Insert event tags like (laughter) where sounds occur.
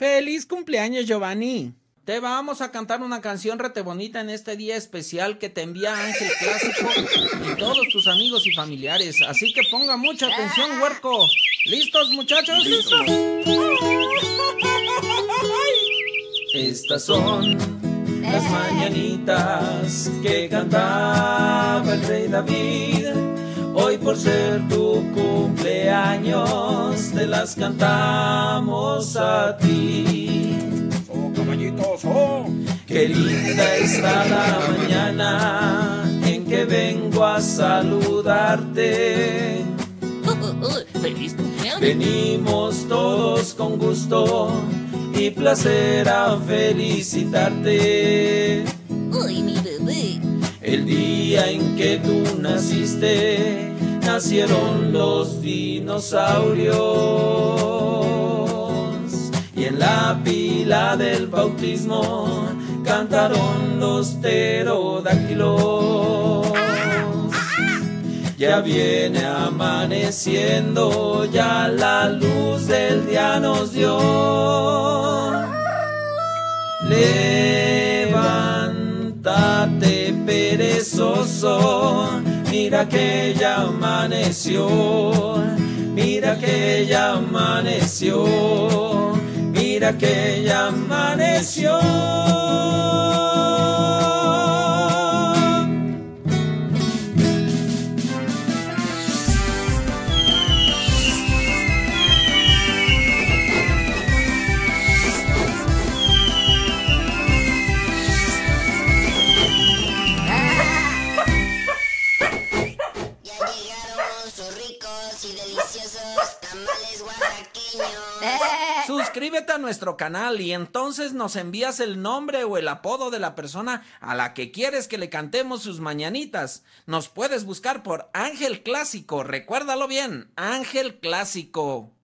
Feliz cumpleaños, Giovanni. Te vamos a cantar una canción rete bonita en este día especial que te envía Ángel Clásico y todos tus amigos y familiares. Así que ponga mucha atención, huerco. ¿Listos, muchachos? ¿Listos? Estas son las mañanitas que cantaba el rey David. Hoy por ser tu cumpleaños te las cantamos a ti. Oh, caballitos, oh. Qué linda está la mañana en que vengo a saludarte. (laughs) ¡Feliz cumpleaños! Venimos todos con gusto y placer a felicitarte. ¡Uy, mi bebé! En que tú naciste, nacieron los dinosaurios. Y en la pila del bautismo cantaron los pterodáctilos. Ya viene amaneciendo, ya la luz del día nos dio. Mira que ya amaneció, mira que ya amaneció, mira que ya amaneció. Suscríbete a nuestro canal y entonces nos envías el nombre o el apodo de la persona a la que quieres que le cantemos sus mañanitas. Nos puedes buscar por Ángel Clásico, recuérdalo bien, Ángel Clásico.